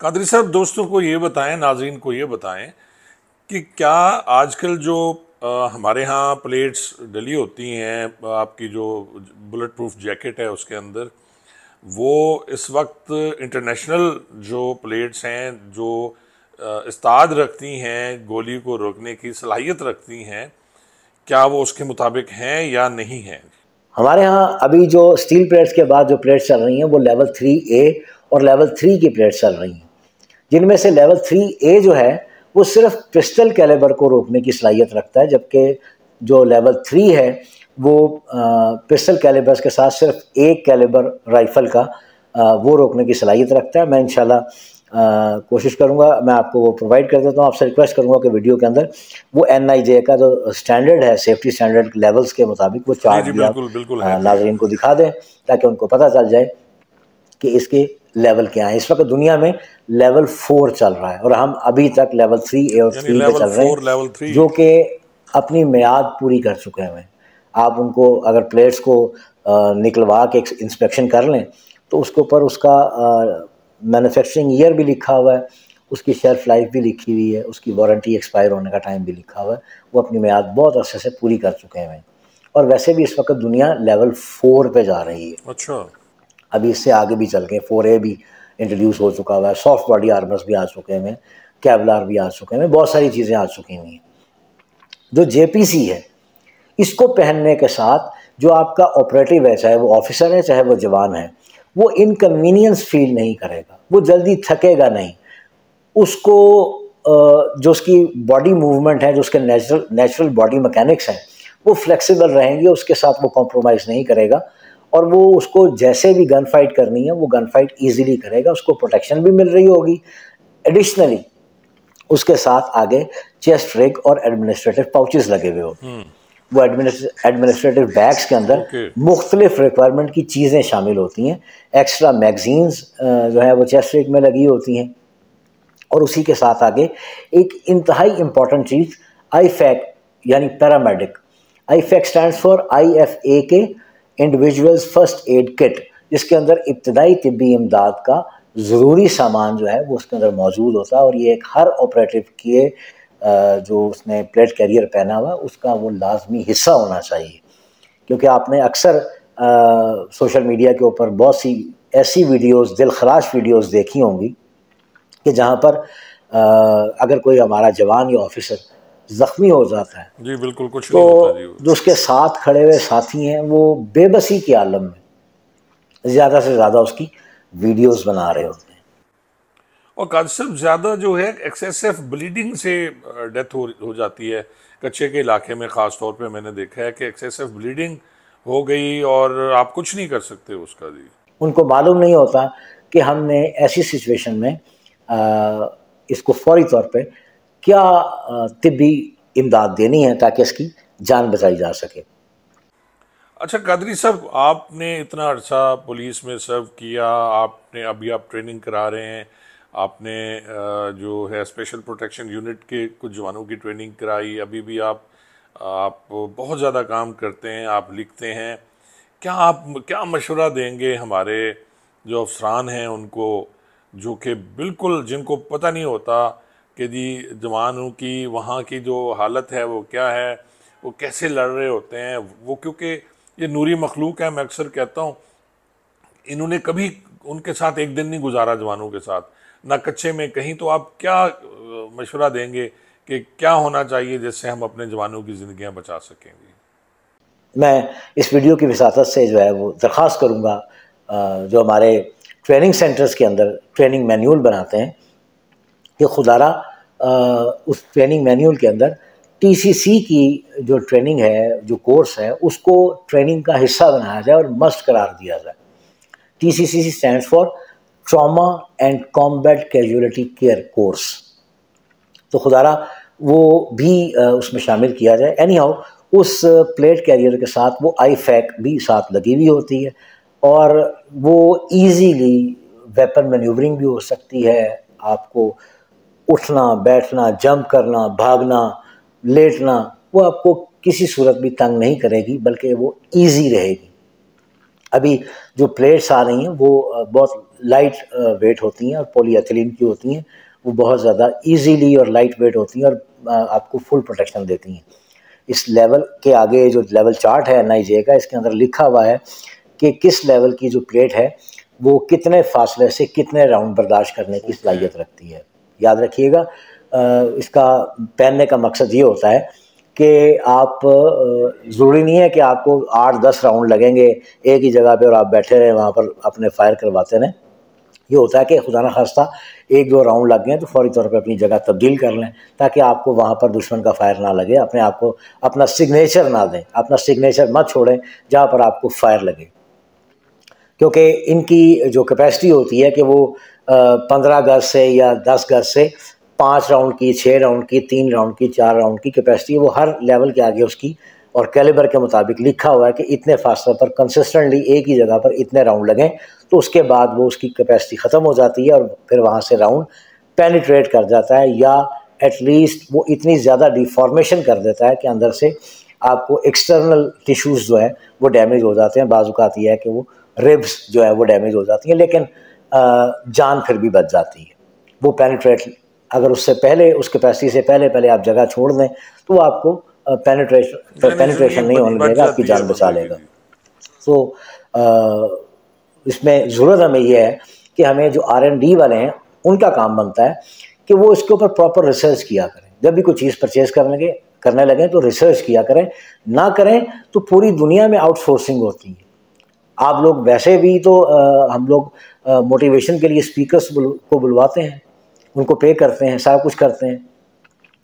कादरी साहब दोस्तों को ये बताएँ नाजरीन को ये बताएँ कि क्या आजकल जो आ, हमारे यहाँ प्लेट्स डली होती हैं आपकी जो बुलेट प्रूफ जैकेट है उसके अंदर वो इस वक्त इंटरनेशनल जो प्लेट्स हैं जो इस्ताद रखती हैं गोली को रोकने की सलाहियत रखती हैं क्या वो उसके मुताबिक हैं या नहीं हैं? हमारे यहाँ अभी जो स्टील प्लेट्स के बाद जो प्लेट्स चल रही हैं वो लेवल थ्री ए और लेवल थ्री की प्लेट्स चल रही हैं। जिनमें से लेवल थ्री ए जो है वो सिर्फ़ क्रिस्टल कैलेबर को रोकने की सलाहियत रखता है जबकि जो लेवल थ्री है वो पिस्टल कैलेबर्स के साथ सिर्फ़ एक कैलेबर राइफ़ल का आ, वो रोकने की सलाहियत रखता है। मैं इंशाल्लाह कोशिश करूँगा मैं आपको वो प्रोवाइड कर देता हूँ। आपसे रिक्वेस्ट करूँगा कि वीडियो के अंदर वो एन आई जे का जो स्टैंडर्ड है सेफ्टी स्टैंडर्ड लेवल्स के मुताबिक वो चार्ट भी आप नाजरीन को दिखा दें ताकि उनको पता चल जाए कि इसके लेवल क्या है। इस वक्त दुनिया में लेवल फोर चल रहा है और हम अभी तक लेवल थ्री ए और थ्री पे चल रहे हैं जो कि अपनी मियाद पूरी कर चुके हैं। आप उनको अगर प्लेट्स को निकलवा के इंस्पेक्शन कर लें तो उसके ऊपर उसका मैन्युफैक्चरिंग ईयर भी लिखा हुआ है उसकी शेल्फ लाइफ भी लिखी हुई है उसकी वारंटी एक्सपायर होने का टाइम भी लिखा हुआ है वो अपनी मैद बहुत अच्छे से पूरी कर चुके हैं। और वैसे भी इस वक्त दुनिया लेवल फोर पे जा रही है। अच्छा। अभी इससे आगे भी चल गए फोर ए भी इंट्रोड्यूस हो चुका हुआ है सॉफ्ट बॉडी आर्मर्स भी आ चुके हैं कैवलार भी आ चुके हैं, बहुत सारी चीज़ें आ चुकी हुई हैं। जो जेपीसी है, इसको पहनने के साथ जो आपका ऑपरेटिव है, चाहे वो ऑफिसर है, चाहे वो जवान है, वो इनकन्वीनियंस फील नहीं करेगा, वो जल्दी थकेगा नहीं। उसको जो उसकी बॉडी मूवमेंट है, जो उसके नेचुरल नेचुरल बॉडी मैकेनिक्स हैं, वो फ्लेक्सिबल रहेंगे, उसके साथ वो कॉम्प्रोमाइज़ नहीं करेगा। और वो उसको जैसे भी गन फाइट करनी है वो गन फाइट ईजिली करेगा उसको प्रोटेक्शन भी मिल रही होगी। एडिशनली उसके साथ आगे चेस्ट रिग और एडमिनिस्ट्रेटिव पाउचेस लगे हुए होते हैं। वो एडमिनिस्ट्रेटिव बैग्स के अंदर okay. मुख्तलिफ़ रिक्वायरमेंट की चीज़ें शामिल होती हैं। एक्स्ट्रा मैगजीन्स जो है वो चेस्ट रेक में लगी होती हैं। और उसी के साथ आगे एक इंतहाई इंपॉर्टेंट चीज़ आई फैक यानी paramedic IFAK stand for I F A K individuals first aid kit जिसके अंदर इब्तदाई तबी इमदाद का ज़रूरी सामान जो है वो उसके अंदर मौजूद होता है। और ये एक हर ऑपरेटिव के जो उसने प्लेट कैरियर पहना हुआ है उसका वो लाजमी हिस्सा होना चाहिए। क्योंकि आपने अक्सर सोशल मीडिया के ऊपर बहुत सी ऐसी वीडियोस दिल खराश देखी होंगी कि जहाँ पर आ, अगर कोई हमारा जवान या ऑफिसर ज़ख्मी हो जाता है। जी बिल्कुल कुछ तो जो। उसके साथ खड़े हुए साथी हैं वो बेबसी के आलम में ज़्यादा से ज़्यादा उसकी वीडियोस बना रहे होते हैं। और काजसब ज़्यादा जो है एक्सेसिव ब्लीडिंग से डेथ हो हो जाती है कच्चे के इलाके में ख़ास तौर पे मैंने देखा है कि एक्सेसिव ब्लीडिंग हो गई और आप कुछ नहीं कर सकते उसका जी। उनको मालूम नहीं होता कि हमने ऐसी सिचुएशन में आ, इसको फौरी तौर पे क्या तिब्बी इमदाद देनी है ताकि इसकी जान बचाई जा सके? अच्छा कादरी साहब, आपने इतना अर्सा पुलिस में सर्व किया, आपने, अभी आप ट्रेनिंग करा रहे हैं, आपने जो है स्पेशल प्रोटेक्शन यूनिट के कुछ जवानों की ट्रेनिंग कराई, अभी भी आप आप बहुत ज़्यादा काम करते हैं, आप लिखते हैं, क्या आप, क्या मशवरा देंगे हमारे जो अफसरान हैं, उनको, जो कि बिल्कुल जिनको पता नहीं होता कि जी जवानों की, वहाँ की जो हालत है, वो क्या है, वो कैसे लड़ रहे होते हैं, वो क्योंकि ये नूरी मखलूक है, मैं अक्सर कहता हूँ, इन्होंने कभी उनके साथ एक दिन नहीं गुजारा जवानों के साथ। ना कच्चे में कहीं तो आप क्या मशवरा देंगे कि क्या होना चाहिए जिससे हम अपने जवानों की ज़िंदगियाँ बचा सकेंगे मैं इस वीडियो की विसात से जो है, वो दरख्वास्त करूँगा जो हमारे ट्रेनिंग सेंटर्स के अंदर ट्रेनिंग मैनुअल बनाते हैं। कि खुदारा उस ट्रेनिंग मैनुअल के अंदर टीसीसी की जो ट्रेनिंग है, जो कोर्स है, उसको ट्रेनिंग का हिस्सा बनाया जाए और मस्ट करार दिया जाए। TCC stands for trauma and combat casualty care course तो खुदारा, वो भी उसमें शामिल किया जाए। एनी हाउ उस प्लेट कैरियर के साथ वो आई फैक भी साथ लगी हुई होती है और वो इजीली वेपन मैन्यूवरिंग भी हो सकती है, आपको उठना, बैठना, जंप करना, भागना, लेटना, वो आपको किसी सूरत भी तंग नहीं करेगी, बल्कि वो इजी रहेगी। अभी जो प्लेट्स आ रही हैं, वो बहुत लाइट वेट होती हैं और पोलीएथिलीन की होती हैं। वो बहुत ज़्यादा इजीली और लाइट वेट होती हैं और आपको फुल प्रोटेक्शन देती हैं। इस लेवल के आगे जो लेवल चार्ट है एनआईजे का, इसके अंदर लिखा हुआ है कि किस लेवल की जो प्लेट है, वो कितने फासले से कितने राउंड बर्दाश्त करने की सलाहियत रखती है। याद रखिएगा। इसका पहनने का मकसद ये होता है कि आप ज़रूरी नहीं है कि आपको आठ, दस राउंड लगेंगे एक ही जगह पे और आप बैठे रहें, वहाँ पर अपने फायर करवाते रहें। ये होता है कि खुदा न खास्ता एक, दो राउंड लग गए तो फौरी तौर पर अपनी जगह तब्दील कर लें ताकि आपको वहाँ पर दुश्मन का फायर ना लगे, अपने आप को अपना सिग्नेचर ना दें, अपना सिग्नेचर मत छोड़ें जहाँ पर आपको फायर लगे। क्योंकि इनकी जो कैपेसिटी होती है कि वो पंद्रह गज से या दस गज से पाँच राउंड की छः राउंड की, तीन राउंड की, चार राउंड की कैपेसिटी वो हर लेवल के आगे उसकी और कैलिबर के मुताबिक लिखा हुआ है कि इतने फासले पर कंसिस्टेंटली एक ही जगह पर इतने राउंड लगें तो उसके बाद वो उसकी कैपेसिटी ख़त्म हो जाती है और फिर वहाँ से राउंड पेनिट्रेट कर जाता है या एटलीस्ट वो इतनी ज़्यादा डिफॉर्मेशन कर देता है कि अंदर से आपको एक्सटर्नल टिश्यूज़ जो हैं, वो डैमेज हो जाते हैं। बाज़ात ये है कि वो रिब्स जो है, वो डैमेज हो जाती हैं। लेकिन जान फिर भी बच जाती है। वो पेनिट्रेट अगर उससे पहले उस कैपेसिटी से पहले पहले आप जगह छोड़ दें तो वो आपको पेनिट्रेशन पेनिट्रेशन नहीं होने देगा आपकी जान बचा लेगा। तो इसमें ज़रूरत हमें यह है कि हमें जो आर एन डी वाले हैं उनका काम बनता है कि वो इसके ऊपर प्रॉपर रिसर्च किया करें। जब भी कोई चीज़ परचेज करने लगे करने लगें तो रिसर्च किया करें। ना करें तो पूरी दुनिया में आउटसोर्सिंग होती है। आप लोग वैसे भी तो आ, हम लोग मोटिवेशन के लिए स्पीकर्स बुल, को बुलवाते हैं उनको पे करते हैं सारा कुछ करते हैं।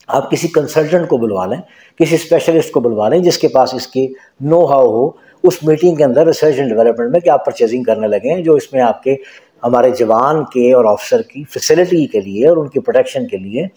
आप किसी कंसल्टेंट को बुलवा लें किसी स्पेशलिस्ट को बुलवा लें जिसके पास इसकी नो हाउ हो उस मीटिंग के अंदर रिसर्च एंड डेवलपमेंट में कि आप परचेजिंग करने लगे हैं जो इसमें आपके हमारे जवान के और ऑफिसर की फैसिलिटी के लिए और उनकी प्रोटेक्शन के लिए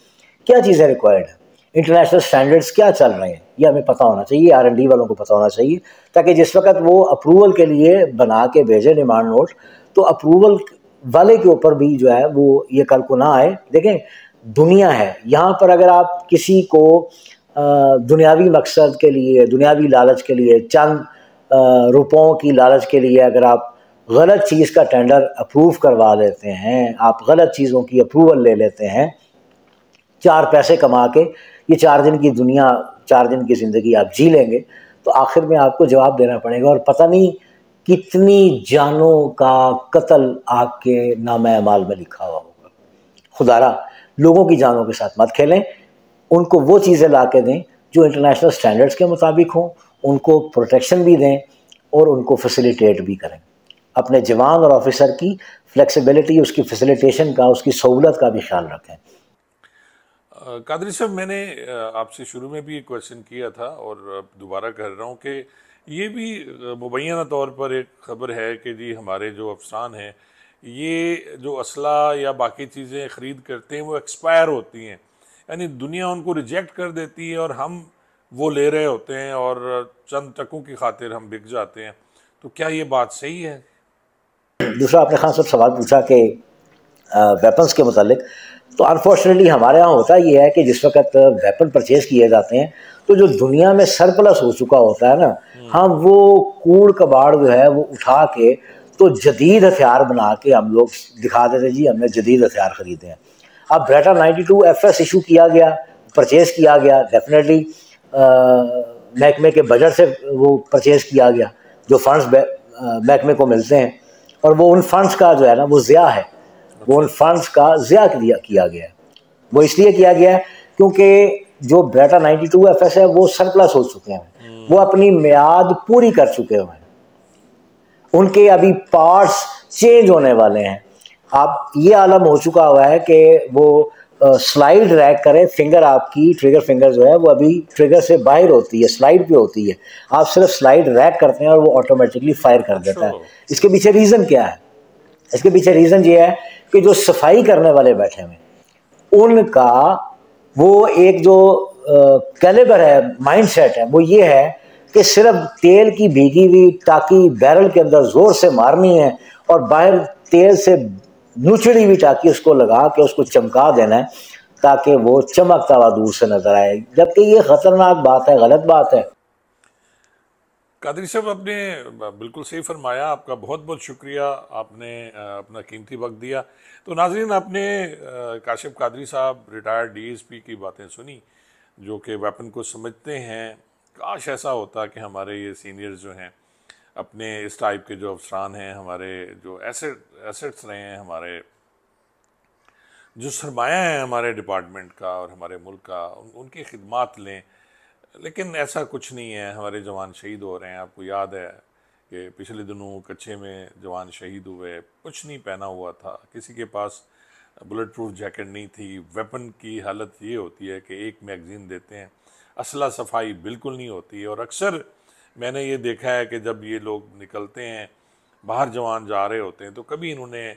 क्या चीज़ें रिक्वायर्ड है? इंटरनेशनल स्टैंडर्ड्स क्या चल रहे हैं? ये हमें पता होना चाहिए आर एन डी वालों को पता होना चाहिए, ताकि जिस वक्त वो अप्रूवल के लिए बना के भेजे डिमांड नोट तो अप्रूवल वाले के ऊपर भी जो है वो ये कल को ना आए। देखें, दुनिया है। यहाँ पर अगर आप किसी को दुनियावी मकसद के लिए, दुनियावी लालच के लिए, चंद रुपयों की लालच के लिए अगर आप गलत चीज़ का टेंडर अप्रूव करवा लेते हैं, आप गलत चीज़ों की अप्रूवल ले लेते हैं, चार पैसे कमा के ये चार दिन की दुनिया, चार दिन की ज़िंदगी आप जी लेंगे तो आखिर में आपको जवाब देना पड़ेगा। और पता नहीं कितनी जानों का कत्ल आपके नाम अमाल में लिखा हुआ होगा। खुदारा, लोगों की जानों के साथ मत खेलें। उनको वो चीज़ें ला के दें जो इंटरनेशनल स्टैंडर्ड्स के मुताबिक हों, उनको प्रोटेक्शन भी दें और उनको फैसिलिटेट भी करें। अपने जवान और ऑफिसर की फ्लेक्सिबिलिटी उसकी फैसिलिटेशन का, उसकी सहूलत का भी ख्याल रखें। कादरी साहब, मैंने आपसे शुरू में भी एक क्वेश्चन किया था और दोबारा कर रहा हूँ कि ये भी मुबैना तौर पर एक खबर है कि जी हमारे जो अफसान हैं, ये जो असला या बाकी चीज़ें ख़रीद करते हैं, वो एक्सपायर होती हैं। यानी दुनिया उनको रिजेक्ट कर देती है और हम वो ले रहे होते हैं और चंद टकों की खातिर हम बिक जाते हैं। तो क्या ये बात सही है? दूसरा, आपने खान साहब सवाल पूछा कि वेपन्स के मतलब तो अनफॉर्चुनेटली हमारे यहाँ होता ये है कि जिस वक्त वेपन परचेज़ किए जाते हैं तो जो दुनिया में सरप्लस हो चुका होता है ना हम वो कूड़ कबाड़ जो है वो उठा के तो जदीद हथियार बना के हम लोग दिखा देते जी हमने जदीद हथियार ख़रीदे हैं। अब Beretta 92 two F S issue किया गया परचेज़ किया गया डेफिनेटली महकमे के बजट से वो परचेज़ किया गया जो फंड्स महकमे को मिलते हैं और वो उन फंड्स का जो है ना वो ज़िया है। उन फंड्स का ज़िया किया किया गया है। वो इसलिए किया गया है क्योंकि जो ब्रेटा 92 एफ़ एस है वो सरप्लस हो चुके हैं। वो अपनी म्याद पूरी कर चुके हुए हैं। उनके अभी पार्ट्स चेंज होने वाले हैं। आप ये आलम हो चुका हुआ है कि वो स्लाइड रैक करें फिंगर आपकी ट्रिगर फिंगर जो है वो अभी ट्रिगर से बाहर होती है स्लाइड पे होती है। आप सिर्फ़ स्लाइड रैक करते हैं और वो ऑटोमेटिकली फायर कर देता है। इसके पीछे रीज़न क्या है? इसके पीछे रीज़न ये है कि जो सफ़ाई करने वाले बैठे हुए उनका वो एक जो कैलेबर है माइंड सेट है, वो ये है कि सिर्फ़ तेल की भीगी हुई टाकी बैरल के अंदर ज़ोर से मारनी है और बाहर तेल से नुचड़ी हुई टाकी उसको लगा के उसको चमका देना है, ताकि वो चमकता हुआ दूर से नज़र आए। जबकि ये ख़तरनाक बात है, गलत बात है। कादरी साहब आपने बिल्कुल सही फरमाया आपका बहुत बहुत शुक्रिया आपने अपना कीमती वक्त दिया। तो नाजरीन आपने काशिफ कादरी साहब रिटायर्ड डीएसपी की बातें सुनी जो कि वेपन को समझते हैं। काश ऐसा होता कि हमारे ये सीनियर्स जो हैं अपने इस टाइप के जो अफसरान हैं हमारे जो एसेट एसेट्स रहे हैं हमारे जो सरमाया है हमारे डिपार्टमेंट का और हमारे मुल्क का उन, उनकी खिदमत लें। लेकिन ऐसा कुछ नहीं है, हमारे जवान शहीद हो रहे हैं। आपको याद है कि पिछले दिनों कच्चे में जवान शहीद हुए, कुछ नहीं पहना हुआ था। किसी के पास बुलेट प्रूफ जैकेट नहीं थी। वेपन की हालत ये होती है कि एक मैगज़ीन देते हैं, असला सफ़ाई बिल्कुल नहीं होती। और अक्सर मैंने ये देखा है कि जब ये लोग निकलते हैं, बाहर जवान जा रहे होते हैं तो कभी इन्होंने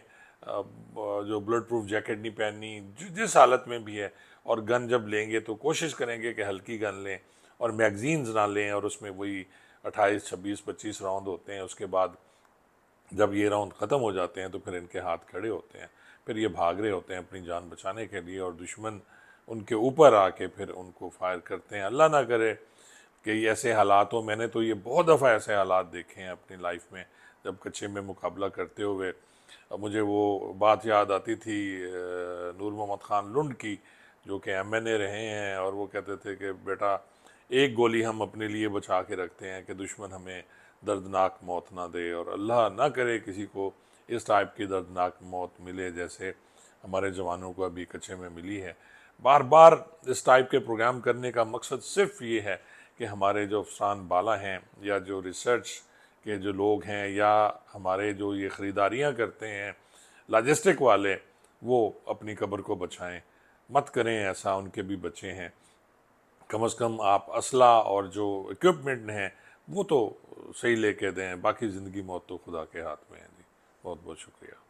जो बुलेट प्रूफ जैकेट नहीं पहननी जिस हालत में भी है, और गन जब लेंगे तो कोशिश करेंगे कि हल्की गन लें। और मैगज़ीन्स ना लें और उसमें वही अट्ठाईस, छब्बीस, पच्चीस राउंड होते हैं, उसके बाद जब ये राउंड ख़त्म हो जाते हैं तो फिर इनके हाथ खड़े होते हैं। फिर ये भाग रहे होते हैं अपनी जान बचाने के लिए और दुश्मन उनके ऊपर आके फिर उनको फायर करते हैं। अल्लाह ना करे कि ऐसे हालात हो। मैंने तो ये बहुत दफ़ा ऐसे हालात देखे हैं अपनी लाइफ में, जब कच्चे में मुकाबला करते हुए। मुझे वो बात याद आती थी नूर मोहम्मद ख़ान लुंड की, जो कि एम एन ए रहे हैं और वो कहते थे कि, बेटा एक गोली हम अपने लिए बचा के रखते हैं कि दुश्मन हमें दर्दनाक मौत ना दे और अल्लाह ना करे किसी को इस टाइप की दर्दनाक मौत मिले जैसे हमारे जवानों को अभी कच्चे में मिली है। बार बार इस टाइप के प्रोग्राम करने का मकसद सिर्फ़ ये है कि हमारे जो अफसान बाला हैं या जो रिसर्च के जो लोग हैं या हमारे जो ये ख़रीदारियाँ करते हैं लॉजिस्टिक वाले, वो अपनी कब्र को बचाएँ। मत करें ऐसा, उनके भी बच्चे हैं। कम से कम आप असला और जो इक्विपमेंट हैं, वो तो सही लेके दें, बाकी ज़िंदगी मौत तो खुदा के हाथ में है जी। बहुत बहुत शुक्रिया।